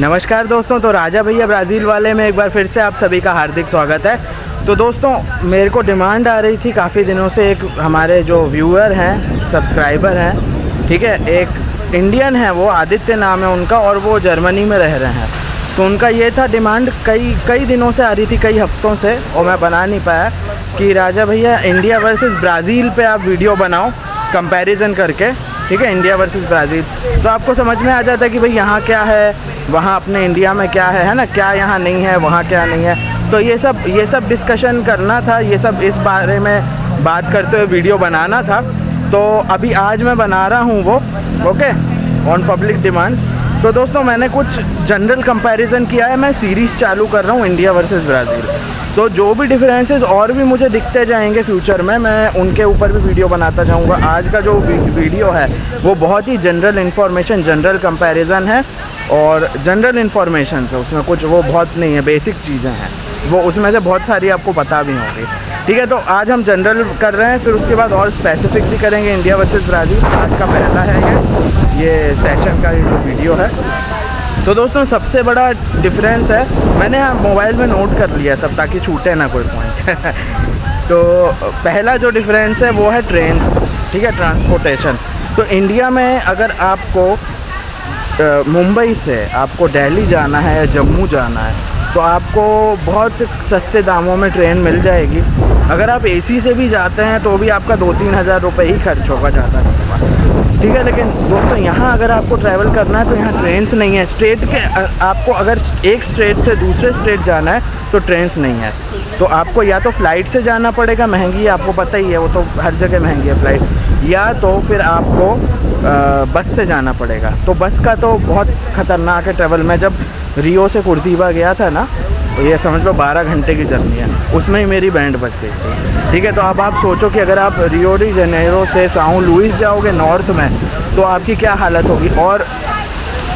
नमस्कार दोस्तों तो राजा भैया ब्राज़ील वाले में एक बार फिर से आप सभी का हार्दिक स्वागत है। तो दोस्तों, मेरे को डिमांड आ रही थी काफ़ी दिनों से एक हमारे जो व्यूअर हैं, सब्सक्राइबर हैं, ठीक है, एक इंडियन है वो, आदित्य नाम है उनका, और वो जर्मनी में रह रहे हैं। तो उनका ये था डिमांड, कई कई दिनों से आ रही थी, कई हफ्तों से, और मैं बना नहीं पाया कि राजा भैया, इंडिया वर्सेस ब्राज़ील पे आप वीडियो बनाओ, कंपैरिजन करके। ठीक है इंडिया वर्सेस ब्राज़ील तो आपको समझ में आ जाता है कि भाई यहाँ क्या है, वहाँ अपने इंडिया में क्या है है ना? क्या यहाँ नहीं है, वहाँ क्या नहीं है? तो ये सब ये सब डिस्कशन करना था, ये सब इस बारे में बात करते हुए वीडियो बनाना था। तो अभी आज मैं बना रहा हूँ वो ओके ऑन पब्लिक डिमांड तो दोस्तों, मैंने कुछ जनरल कंपैरिजन किया है, मैं सीरीज़ चालू कर रहा हूँ इंडिया वर्सेस ब्राज़ील तो जो भी डिफरेंसेस और भी मुझे दिखते जाएँगे फ्यूचर में, मैं उनके ऊपर भी वीडियो बनाता जाऊँगा। आज का जो वीडियो है, वो बहुत ही जनरल इन्फॉर्मेशन जनरल कंपैरिजन है और जनरल इन्फॉर्मेशन है। उसमें कुछ वो बहुत नहीं है बेसिक चीज़ें हैं। वो उसमें से बहुत सारी आपको पता भी होंगी। ठीक है तो आज हम जनरल कर रहे हैं, फिर उसके बाद और स्पेसिफिक भी करेंगे इंडिया वर्सेस ब्राज़ील आज का पहला है ये ये सेशन का ये जो वीडियो है। तो दोस्तों, सबसे बड़ा डिफरेंस है, मैंने मोबाइल में नोट कर लिया सब, ताकि छूटे ना कोई पॉइंट तो पहला जो डिफरेंस है, वो है ट्रेन ठीक है ट्रांसपोर्टेशन तो इंडिया में अगर आपको मुंबई से आपको दिल्ली जाना है या जम्मू जाना है तो आपको बहुत सस्ते दामों में ट्रेन मिल जाएगी। अगर आप एसी से भी जाते हैं तो भी आपका दो तीन हज़ार रुपये ही खर्च होगा ज़्यादा ठीक है लेकिन दोस्तों यहाँ अगर आपको ट्रैवल करना है तो यहाँ ट्रेन्स नहीं है। स्टेट के आपको अगर एक स्टेट से दूसरे स्टेट जाना है तो ट्रेन्स नहीं है। तो आपको या तो फ़्लाइट से जाना पड़ेगा महँगी है आपको पता ही है वो तो हर जगह महँगी है फ़्लाइट या तो फिर आपको आ, बस से जाना पड़ेगा। तो बस का तो बहुत ख़तरनाक है ट्रैवल मैं। जब रियो से कुर्दीबा गया था ना ये समझ लो 12 घंटे की जर्नी है। उसमें ही मेरी बैंड बज गई थी। ठीक है तो अब आप सोचो कि अगर आप रियो डी जनेरो से साउ लुइस जाओगे नॉर्थ में तो आपकी क्या हालत होगी? और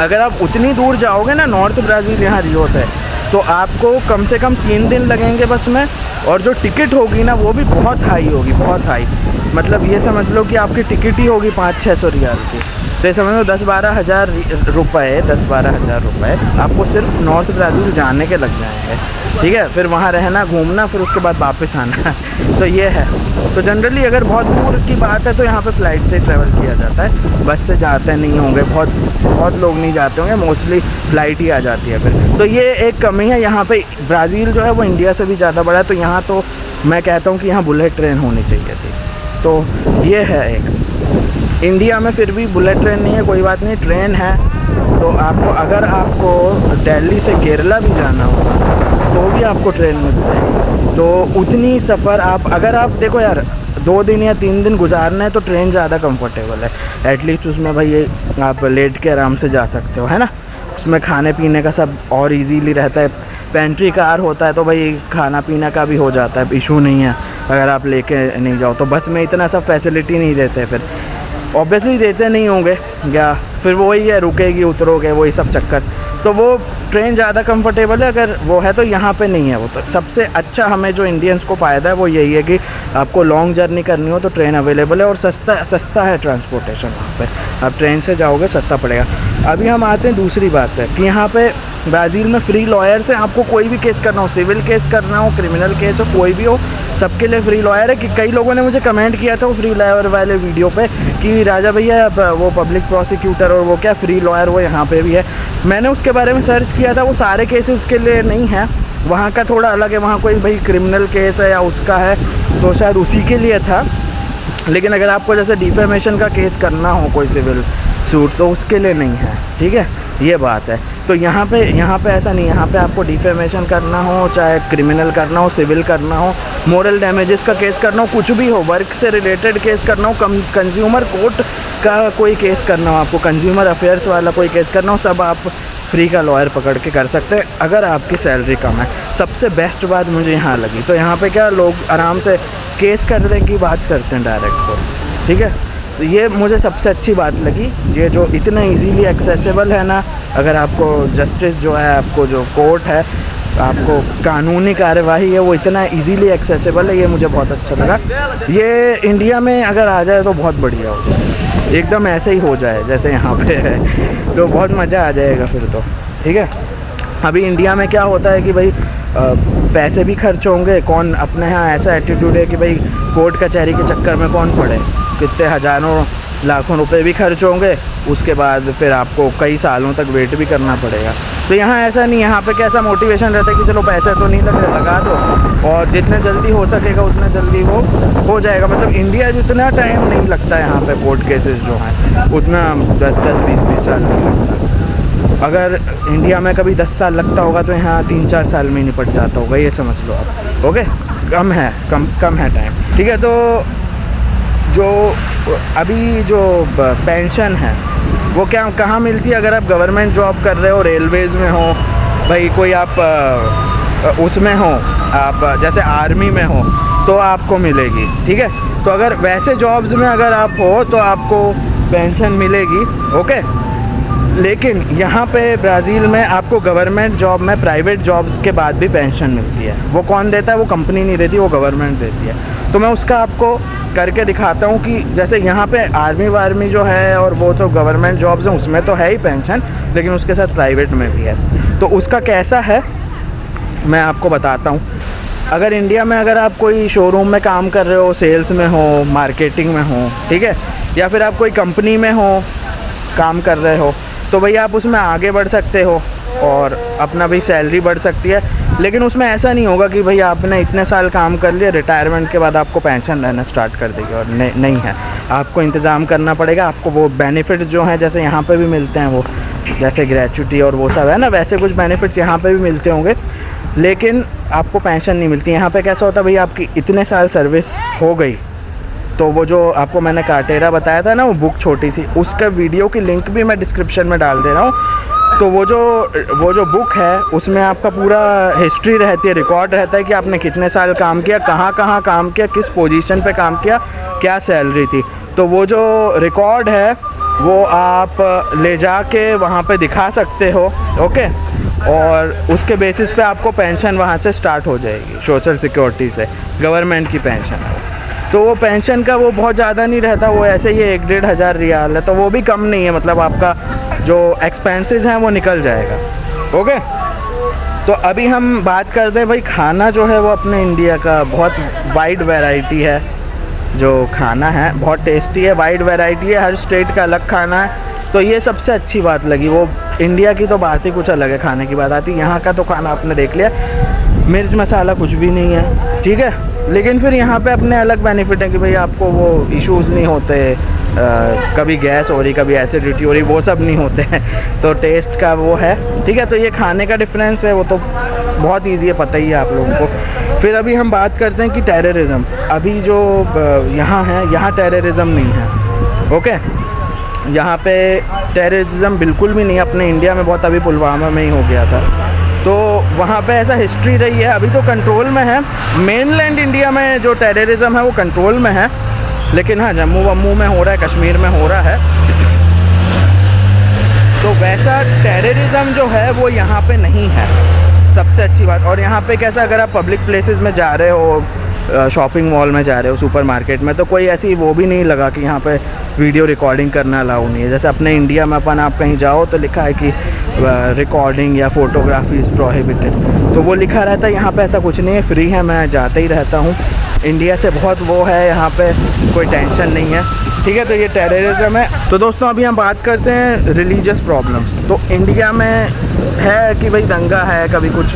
अगर आप उतनी दूर जाओगे ना नॉर्थ ब्राज़ील, यहाँ रियो से तो आपको कम से कम तीन दिन लगेंगे बस में, और जो टिकट होगी ना, वो भी बहुत हाई होगी, बहुत हाई मतलब ये समझ लो कि आपकी टिकट ही होगी पाँच छः सौ रियाल की। तो ये समझ लो दस बारह हज़ार रुपये दस बारह हज़ार रुपये आपको सिर्फ़ नॉर्थ ब्राज़ील जाने के लग जाएँगे ठीक है, फिर वहाँ रहना, घूमना, फिर उसके बाद वापस आना। तो ये है। तो जनरली अगर बहुत दूर की बात है तो यहाँ पे फ़्लाइट से ट्रैवल किया जाता है। बस से जाते नहीं होंगे, बहुत बहुत लोग नहीं जाते होंगे मोस्टली फ़्लाइट ही आ जाती है फिर। तो ये एक कमी है, यहाँ पे ब्राज़ील जो है, वो इंडिया से भी ज़्यादा बड़ा है। तो यहाँ तो मैं कहता हूँ कि यहाँ बुलेट ट्रेन होनी चाहिए थी। तो ये है एक। इंडिया में फिर भी बुलेट ट्रेन नहीं है, कोई बात नहीं, ट्रेन है। तो आपको, अगर आपको दिल्ली से केरला भी जाना होगा तो भी आपको ट्रेन मिल जाएगी। तो उतनी सफ़र आप, अगर आप, देखो यार, दो दिन या तीन दिन गुजारना है तो ट्रेन ज़्यादा कंफर्टेबल है। एटलीस्ट उसमें भाई आप लेट के आराम से जा सकते हो, है ना? उसमें खाने पीने का सब और इजीली रहता है। पेंट्री कार होता है तो भाई खाना पीना का भी हो जाता है इशू नहीं है। अगर आप लेके नहीं जाओ तो बस में इतना सब फैसिलिटी नहीं देते फिर। ऑब्वियसली देते नहीं होंगे, या फिर वो वही है, रुकेगी, उतरोगे, वही सब चक्कर। तो वो ट्रेन ज़्यादा कंफर्टेबल है, अगर वो है तो यहाँ पे नहीं है वो तो। सबसे अच्छा हमें जो इंडियंस को फ़ायदा है, वो यही है कि आपको लॉन्ग जर्नी करनी हो तो ट्रेन अवेलेबल है और सस्ता सस्ता है ट्रांसपोर्टेशन वहाँ पर आप ट्रेन से जाओगे, सस्ता पड़ेगा। अभी हम आते हैं दूसरी बात पर कि यहाँ पे ब्राज़ील में फ्री लॉयर्स हैं, आपको कोई भी केस करना हो, सिविल केस करना हो, क्रिमिनल केस हो, कोई भी हो, सबके लिए फ्री लॉयर है कि कई लोगों ने मुझे कमेंट किया था वो फ्री लॉयर वाले वीडियो पे कि राजा भैया वो पब्लिक प्रोसिक्यूटर और वो क्या फ्री लॉयर वो यहाँ पे भी है। मैंने उसके बारे में सर्च किया था, वो सारे केसेस के लिए नहीं है, वहाँ का थोड़ा अलग है, वहाँ कोई भाई क्रिमिनल केस है या उसका है तो शायद उसी के लिए था। लेकिन अगर आपको जैसे डिफेमेशन का केस करना हो कोई सिविल सूट तो उसके लिए नहीं है, ठीक है? ये बात है। तो यहाँ पे यहाँ पे ऐसा नहीं, यहाँ पे आपको डिफेमेशन करना हो, चाहे क्रिमिनल करना हो सिविल करना हो मोरल डैमेजेस का केस करना हो, कुछ भी हो वर्क से रिलेटेड केस करना हो कम कंज्यूमर कोर्ट का कोई केस करना हो आपको कंज्यूमर अफेयर्स वाला कोई केस करना हो, सब आप फ्री का लॉयर पकड़ के कर सकते हैं, अगर आपकी सैलरी कम है। सबसे बेस्ट बात मुझे यहाँ लगी। तो यहाँ पे क्या लोग आराम से केस करने की बात करते हैं डायरेक्ट को ठीक है? तो ये मुझे सबसे अच्छी बात लगी। ये जो इतना इजीली एक्सेसिबल है ना, अगर आपको जस्टिस जो है, आपको जो कोर्ट है, आपको कानूनी कार्यवाही है, वो इतना इजीली एक्सेसिबल है, ये मुझे बहुत अच्छा लगा। ये इंडिया में अगर आ जाए तो बहुत बढ़िया होगा। एकदम ऐसे ही हो जाए, जैसे यहाँ पे है। तो बहुत मज़ा आ जाएगा फिर तो। ठीक है? अभी इंडिया में क्या होता है कि भाई पैसे भी खर्च होंगे, कौन अपने यहाँ ऐसा एटीट्यूड है कि भाई कोर्ट कचहरी के चक्कर में कौन पड़े? कितने हज़ारों लाखों रुपए भी खर्च होंगे। उसके बाद फिर आपको कई सालों तक वेट भी करना पड़ेगा। तो यहाँ ऐसा नहीं, यहाँ पे कैसा मोटिवेशन रहता है कि चलो पैसे तो नहीं लग रहे लगा दो। और जितने जल्दी हो सकेगा, उतना जल्दी वो हो जाएगा। मतलब इंडिया जितना टाइम नहीं लगता है यहाँ पे कोर्ट केसेस जो हैं, उतना दस दस, बीस बीस साल नहीं लगता। अगर इंडिया में कभी दस साल लगता होगा तो यहाँ तीन, चार साल में निपट जाता होगा, ये समझ लो आप। ओके कम है, कम कम है टाइम ठीक है तो जो अभी जो पेंशन है, वो क्या, कहाँ मिलती है? अगर आप गवर्नमेंट जॉब कर रहे हो रेलवेज़ में हो, भाई कोई आप उसमें हो, आप, जैसे आर्मी में हो तो आपको मिलेगी, ठीक है? तो अगर वैसे जॉब्स में अगर आप हो तो आपको पेंशन मिलेगी ओके लेकिन यहाँ पे ब्राज़ील में आपको गवर्नमेंट जॉब में प्राइवेट जॉब्स के बाद भी पेंशन मिलती है। वो कौन देता है? वो कंपनी नहीं देती, वो गवर्नमेंट देती है। तो मैं उसका आपको करके दिखाता हूँ कि जैसे यहाँ पे आर्मी वार्मी जो है और वो तो गवर्नमेंट जॉब्स हैं, उसमें तो है ही पेंशन, लेकिन उसके साथ प्राइवेट में भी है। तो उसका कैसा है, मैं आपको बताता हूँ। अगर इंडिया में अगर आप कोई शोरूम में काम कर रहे हो सेल्स में हो मार्केटिंग में हो, ठीक है, या फिर आप कोई कंपनी में हो, काम कर रहे हो तो भैया आप उसमें आगे बढ़ सकते हो। और अपना भी सैलरी बढ़ सकती है। लेकिन उसमें ऐसा नहीं होगा कि भाई आपने इतने साल काम कर लिया रिटायरमेंट के बाद आपको पेंशन देना स्टार्ट कर देगी और नहीं, नहीं है। आपको इंतज़ाम करना पड़ेगा आपको वो बेनिफिट जो हैं जैसे यहाँ पर भी मिलते हैं वो जैसे ग्रेचुटी और वो सब है ना वैसे कुछ बेनिफिट्स यहाँ पे भी मिलते होंगे। लेकिन आपको पेंशन नहीं मिलती। यहाँ पे कैसा होता है भाई आपकी इतने साल सर्विस हो गई तो वो जो आपको मैंने काटेरा बताया था ना वो बुक छोटी सी उसका वीडियो की लिंक भी मैं डिस्क्रिप्शन में डाल दे रहा हूँ। तो वो जो वो जो बुक है, उसमें आपका पूरा हिस्ट्री रहती है रिकॉर्ड रहता है कि आपने कितने साल काम किया, कहाँ कहाँ काम किया, किस पोजीशन पे काम किया, क्या सैलरी थी। तो वो जो रिकॉर्ड है, वो आप ले जा के वहाँ पर दिखा सकते हो ओके और उसके बेसिस पे आपको पेंशन वहाँ से स्टार्ट हो जाएगी सोशल सिक्योरिटी से गवर्नमेंट की पेंशन तो वो पेंशन का वो बहुत ज़्यादा नहीं रहता, वो ऐसे ही एक डेढ़ हज़ार रियाल है तो वो भी कम नहीं है मतलब आपका जो एक्सपेंसेस हैं वो निकल जाएगा। ओके तो अभी हम बात करते हैं, भाई खाना जो है वो अपने इंडिया का बहुत वाइड वैरायटी है। जो खाना है, बहुत टेस्टी है वाइड वैरायटी है, हर स्टेट का अलग खाना है। तो ये सबसे अच्छी बात लगी। वो इंडिया की तो बात ही कुछ अलग है, खाने की बात आती। यहाँ का तो खाना आपने देख लिया। मिर्च मसाला कुछ भी नहीं है। ठीक है? लेकिन फिर यहाँ पे अपने अलग बेनिफिट हैं कि भाई आपको वो इश्यूज़ नहीं होते। आ, कभी गैस हो रही कभी एसिडिटी हो रही वो सब नहीं होते हैं। तो टेस्ट का वो है। ठीक है तो ये खाने का डिफरेंस है वो तो बहुत ईजी है पता ही है आप लोगों को। फिर अभी हम बात करते हैं कि टेररिज्म अभी जो यहाँ है यहाँ टेररिज्म नहीं है। ओके यहाँ पे टेररिज्म बिल्कुल भी नहीं अपने इंडिया में बहुत अभी पुलवामा में ही हो गया था। तो वहाँ पे ऐसा हिस्ट्री रही है। अभी तो कंट्रोल में है। मेनलैंड इंडिया में जो टेररिज्म है वो कंट्रोल में है। लेकिन हाँ जम्मू वम्मू में हो रहा है, कश्मीर में हो रहा है। तो वैसा टेररिज्म जो है, वो यहाँ पे नहीं है। सबसे अच्छी बात, और यहाँ पे कैसा, अगर आप पब्लिक प्लेसेस में जा रहे हो शॉपिंग मॉल में जा रहे हो सुपर मार्केट में तो कोई ऐसी वो भी नहीं लगा कि यहाँ पे वीडियो रिकॉर्डिंग करना अलाउ नहीं है। जैसे अपने इंडिया में अपन आप कहीं जाओ तो लिखा है कि रिकॉर्डिंग या फोटोग्राफी इज़ प्रोहिबिटेड तो वो लिखा रहता है, यहाँ पे ऐसा कुछ नहीं है फ्री है, मैं जाते ही रहता हूँ। इंडिया से बहुत वो है, यहाँ पे कोई टेंशन नहीं है। ठीक है तो ये टेररिज्म है। तो दोस्तों, अभी हम बात करते हैं रिलीजियस प्रॉब्लम्स तो इंडिया में है कि भाई दंगा है, कभी कुछ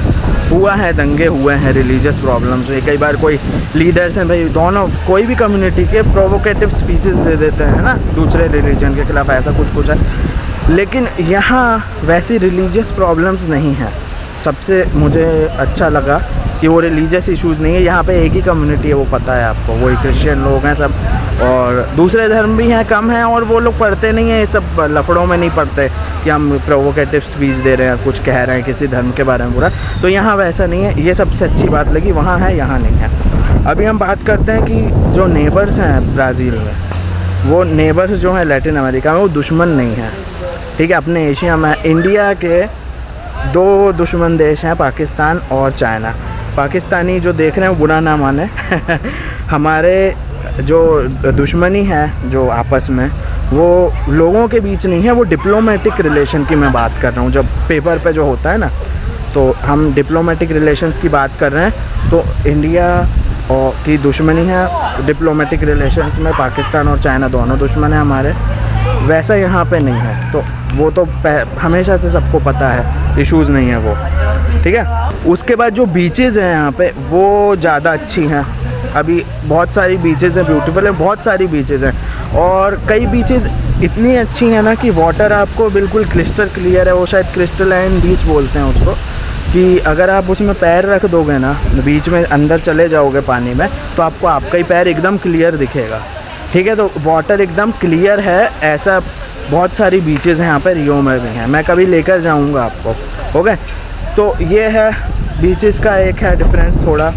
हुआ है, दंगे हुए हैं रिलीजियस प्रॉब्लम्स कई बार कोई लीडर्स हैं, भाई दोनों, कोई भी कम्युनिटी के प्रोवोकेटिव स्पीचेस दे देते हैं ना, दूसरे रिलीजन के खिलाफ ऐसा कुछ कुछ है। लेकिन यहाँ वैसी रिलीजियस प्रॉब्लम्स नहीं हैं। सबसे मुझे अच्छा लगा कि वो रिलीजियस इश्यूज़ नहीं है, यहाँ पे एक ही कम्युनिटी है, वो पता है आपको वही क्रिश्चियन लोग हैं सब, और दूसरे धर्म भी हैं, कम हैं, और वो लोग पढ़ते नहीं हैं, ये सब लफड़ों में नहीं पढ़ते। कि हम प्रोवोकेटिव स्पीच दे रहे हैं, कुछ कह रहे हैं, किसी धर्म के बारे में बुरा तो यहाँ वैसा नहीं है। ये सबसे अच्छी बात लगी, वहाँ है, यहाँ नहीं है। अभी हम बात करते हैं कि जो नेबर्स हैं ब्राज़ील में, वो नेबर्स जो हैं लैटिन अमेरिका में, वो दुश्मन नहीं हैं। ठीक है, अपने एशिया में, इंडिया के दो दुश्मन देश हैं, पाकिस्तान और चाइना। पाकिस्तानी जो देख रहे हैं, वो बुरा ना माने। हमारे जो दुश्मनी है, जो आपस में वो लोगों के बीच नहीं है, वो डिप्लोमेटिक रिलेशन की मैं बात कर रहा हूँ। जब पेपर पे जो होता है ना तो हम डिप्लोमेटिक रिलेशंस की बात कर रहे हैं तो इंडिया और की दुश्मनी है डिप्लोमेटिक रिलेशंस में, पाकिस्तान और चाइना दोनों दुश्मन हैं हमारे। वैसा यहाँ पे नहीं है। तो वो तो हमेशा से सबको पता है इश्यूज़ नहीं है वो। ठीक है? उसके बाद जो बीचेज़ हैं यहाँ पे, वो ज़्यादा अच्छी हैं। अभी बहुत सारी बीचेज़ हैं ब्यूटीफुल है, बहुत सारी बीचेज़ हैं। और कई बीचेज़ इतनी अच्छी हैं ना कि वाटर आपको बिल्कुल क्रिस्टल क्लियर है, वो शायद क्रिस्टलाइन बीच बोलते हैं उसको, कि अगर आप उसमें पैर रख दोगे ना बीच में अंदर चले जाओगे पानी में तो आपको आपका ही पैर एकदम क्लियर दिखेगा। ठीक है तो वाटर एकदम क्लियर है, ऐसा बहुत सारी बीचेज़ हैं, यहाँ पर रियो में भी हैं। मैं कभी लेकर जाऊँगा आपको ओके तो ये है बीचेस का एक है डिफरेंस थोड़ा।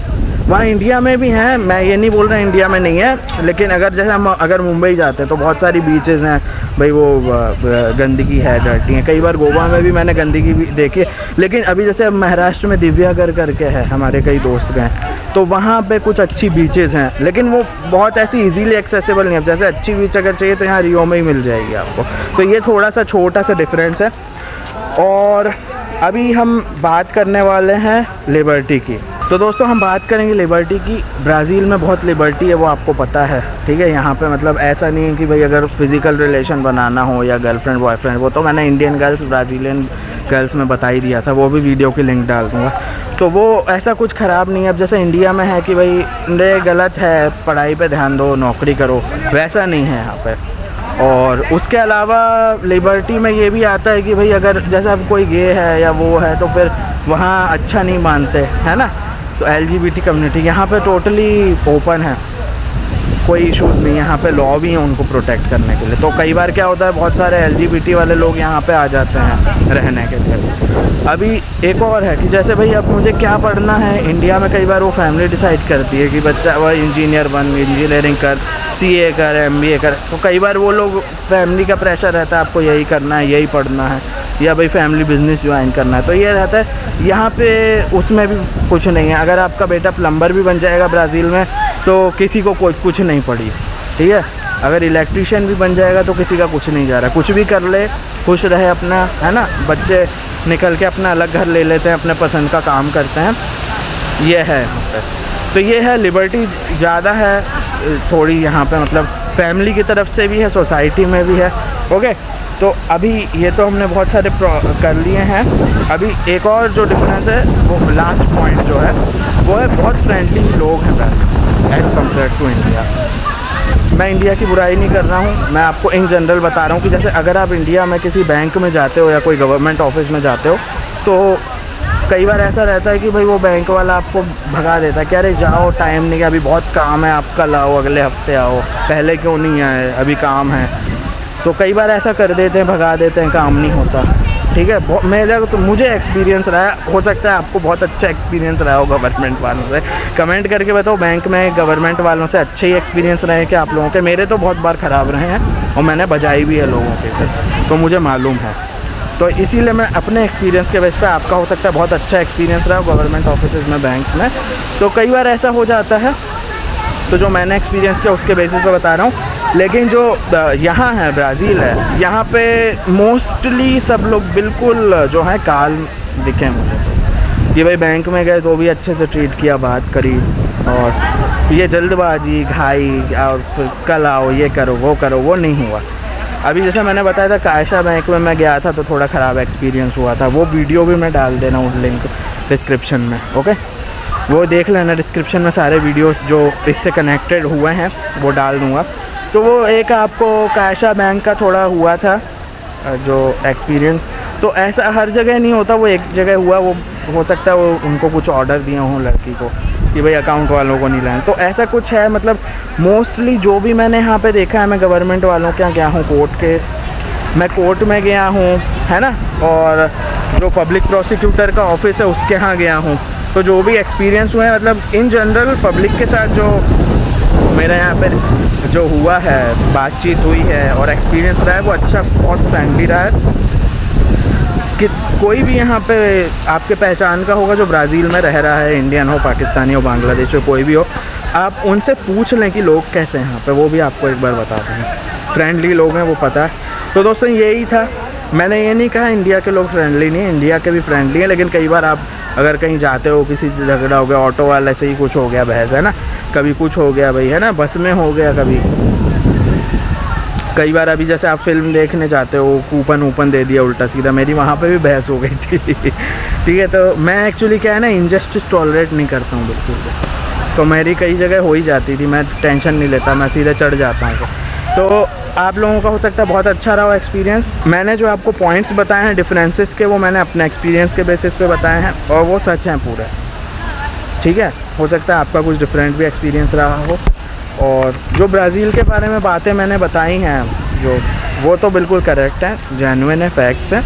वहाँ इंडिया में भी हैं। मैं ये नहीं बोल रहा इंडिया में नहीं है, लेकिन अगर जैसे हम, अगर मुंबई जाते हैं तो बहुत सारी बीचेज़ हैं। भाई वो गंदगी है डर्टी है। कई बार गोवा में भी मैंने गंदगी भी देखी लेकिन अभी जैसे महाराष्ट्र में दिव्यागर करके है, हमारे कई दोस्त गए तो वहाँ पे कुछ अच्छी बीचेज़ हैं। लेकिन वो बहुत ऐसी इजीली एक्सेसिबल नहीं है। जैसे अच्छी बीच अगर चाहिए तो यहाँ रियो में ही मिल जाएगी आपको। तो ये थोड़ा सा छोटा सा डिफरेंस है। और अभी हम बात करने वाले हैं लिबर्टी की। तो दोस्तों, हम बात करेंगे लिबर्टी की। ब्राज़ील में बहुत लिबर्टी है, वो आपको पता है, ठीक है? यहाँ पे मतलब ऐसा नहीं है कि भाई अगर फ़िज़िकल रिलेशन बनाना हो या गर्लफ्रेंड बॉयफ्रेंड वो तो मैंने इंडियन गर्ल्स ब्राज़ीलियन गर्ल्स में बता ही दिया था, वो भी वीडियो की लिंक डाल दूँगा। तो वो ऐसा कुछ ख़राब नहीं है। अब जैसे इंडिया में है कि भाई ये गलत है, पढ़ाई पर ध्यान दो, नौकरी करो। वैसा नहीं है यहाँ पर और उसके अलावा लिबर्टी में ये भी आता है कि भाई अगर जैसे अब कोई गे है या वो है तो फिर वहाँ अच्छा नहीं मानते, है ना? तो एल कम्युनिटी यहाँ पर टोटली ओपन है। कोई इश्यूज़ नहीं है यहाँ पे लॉ भी है उनको प्रोटेक्ट करने के लिए। तो कई बार क्या होता है, बहुत सारे एल वाले लोग यहाँ पे आ जाते हैं रहने के लिए। अभी एक और है कि जैसे भाई, अब मुझे क्या पढ़ना है? इंडिया में कई बार वो फैमिली डिसाइड करती है कि बच्चा वह इंजीनियर बन इंजीनियरिंग कर सी ए कर एम बी ए कर। तो कई बार वो लोग फैमिली का प्रेशर रहता है, आपको यही करना है, यही पढ़ना है। या भाई फैमिली बिज़नेस ज्वाइन करना है। तो ये रहता है, यहाँ पे उसमें भी कुछ नहीं है। अगर आपका बेटा प्लम्बर भी बन जाएगा ब्राज़ील में तो किसी को कुछ नहीं पड़ी, ठीक है? अगर इलेक्ट्रीशियन भी बन जाएगा तो किसी का कुछ नहीं जा रहा। कुछ भी कर ले, खुश रहे अपना, है ना? बच्चे निकल के अपना अलग घर ले लेते हैं, अपने पसंद का काम करते हैं। ये है। तो ये है लिबर्टी ज़्यादा है, थोड़ी यहाँ पे मतलब फैमिली की तरफ़ से भी है सोसाइटी में भी है। ओके तो अभी ये तो हमने बहुत सारे कर लिए हैं। अभी एक और जो डिफरेंस है, वो लास्ट पॉइंट जो है, वो है बहुत फ्रेंडली लोग हैं एज़ कंपेयर टू इंडिया मैं इंडिया की बुराई नहीं कर रहा हूँ, मैं आपको इन जनरल बता रहा हूँ कि जैसे अगर आप इंडिया में किसी बैंक में जाते हो या कोई गवर्नमेंट ऑफ़िस में जाते हो तो कई बार ऐसा रहता है कि भाई वो बैंक वाला आपको भगा देता है कि अरे जाओ टाइम नहीं है, अभी बहुत काम है आप कल आओ अगले हफ़्ते आओ, पहले क्यों नहीं आए, अभी काम है। तो कई बार ऐसा कर देते हैं, भगा देते हैं, काम नहीं होता। ठीक है? मेरा तो मुझे एक्सपीरियंस रहा है। हो सकता है आपको बहुत अच्छा एक्सपीरियंस रहा हो गवर्नमेंट वालों से। कमेंट करके बताओ बैंक में गवर्नमेंट वालों से अच्छे ही एक्सपीरियंस रहे हैं कि आप लोगों के? मेरे तो बहुत बार ख़राब रहे हैं और मैंने बजाई भी है लोगों के फिर तो मुझे मालूम है। तो इसीलिए मैं अपने एक्सपीरियंस के बेस पे आपका हो सकता है बहुत अच्छा एक्सपीरियंस रहा गवर्नमेंट ऑफ़िस में बैंक्स में। तो कई बार ऐसा हो जाता है। तो जो मैंने एक्सपीरियंस किया उसके बेसिस पे बता रहा हूँ। लेकिन जो यहाँ है, ब्राज़ील है, यहाँ पे मोस्टली सब लोग बिल्कुल जो है, काल दिखे मुझे कि भाई बैंक में गए तो भी अच्छे से ट्रीट किया बात करी और ये जल्दबाजी, घाई, और फिर कल आओ, ये करो, वो करो, वो नहीं हुआ। अभी जैसे मैंने बताया था, कायशा बैंक में मैं गया था तो थोड़ा ख़राब एक्सपीरियंस हुआ था। वो वीडियो भी मैं डाल देना हूँ लिंक डिस्क्रिप्शन में ओके वो देख लेना डिस्क्रिप्शन में सारे वीडियोस जो इससे कनेक्टेड हुए हैं, वो डाल दूँगा। तो वो एक आपको कैशा बैंक का थोड़ा हुआ था जो एक्सपीरियंस तो ऐसा हर जगह नहीं होता, वो एक जगह हुआ, वो हो सकता है वो उनको कुछ ऑर्डर दिया हों लड़की को, कि भाई अकाउंट वालों को नहीं लाएँ। तो ऐसा कुछ है मतलब मोस्टली जो भी मैंने यहाँ पे देखा है, मैं गवर्नमेंट वालों के यहाँ गया हूँ कोर्ट के। मैं कोर्ट में गया हूँ, है ना? और जो पब्लिक प्रोसिक्यूटर का ऑफ़िस है, उसके यहाँ गया हूँ। तो जो भी एक्सपीरियंस हुए हैं मतलब इन जनरल पब्लिक के साथ जो मेरे यहाँ पर जो हुआ है, बातचीत हुई है और एक्सपीरियंस रहा है, वो अच्छा बहुत फ्रेंडली रहा है। कि कोई भी यहाँ पे आपके पहचान का होगा जो ब्राज़ील में रह रहा है इंडियन हो, पाकिस्तानी हो, बांग्लादेश हो, कोई भी हो, आप उनसे पूछ लें कि लोग कैसे हैं यहाँ पे, वो भी आपको एक बार बता हैं फ्रेंडली लोग हैं, वो पता है। तो दोस्तों, यही था। मैंने ये नहीं कहा इंडिया के लोग फ्रेंडली नहीं इंडिया के भी फ्रेंडली हैं, लेकिन कई बार आप अगर कहीं जाते हो, किसी से झगड़ा हो गया, ऑटो वाले से ही कुछ हो गया बहस, है ना? कभी कुछ हो गया भाई, है ना? बस में हो गया कभी। कई बार अभी जैसे आप फ़िल्म देखने जाते हो, कूपन ऊपन दे दिया उल्टा सीधा, मेरी वहाँ पे भी बहस हो गई थी। ठीक है तो मैं एक्चुअली क्या है ना इनजस्टिस टॉलरेट नहीं करता हूँ बिल्कुल तो मेरी कई जगह हो ही जाती थी, मैं टेंशन नहीं लेता, मैं सीधे चढ़ जाता हूँ। तो आप लोगों का हो सकता है बहुत अच्छा रहा हो एक्सपीरियंस मैंने जो आपको पॉइंट्स बताए हैं डिफरेंसेस के, वो मैंने अपने एक्सपीरियंस के बेसिस पे बताए हैं और वो सच हैं, पूरे। ठीक है? हो सकता है आपका कुछ डिफरेंट भी एक्सपीरियंस रहा हो। और जो ब्राज़ील के बारे में बातें मैंने बताई हैं, जो, वो तो बिल्कुल करेक्ट है जेनुइन है फैक्ट्स हैं।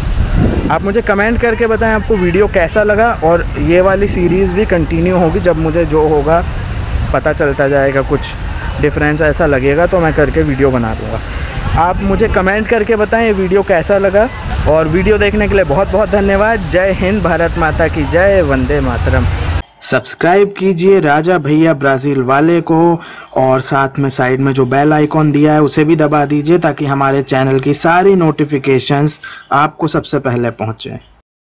आप मुझे कमेंट करके बताएँ आपको वीडियो कैसा लगा और ये वाली सीरीज़ भी कंटिन्यू होगी जब मुझे जो होगा पता चलता जाएगा कुछ। डिफरेंस ऐसा लगेगा तो मैं करके वीडियो बना दूँगा। आप मुझे कमेंट करके बताएँ ये वीडियो कैसा लगा। और वीडियो देखने के लिए बहुत बहुत धन्यवाद। जय हिंद, भारत माता की जय, वंदे मातरम। सब्सक्राइब कीजिए राजा भैया ब्राज़ील वाले को और साथ में साइड में जो बेल आइकॉन दिया है, उसे भी दबा दीजिए ताकि हमारे चैनल की सारी नोटिफिकेशंस आपको सबसे पहले पहुँचे।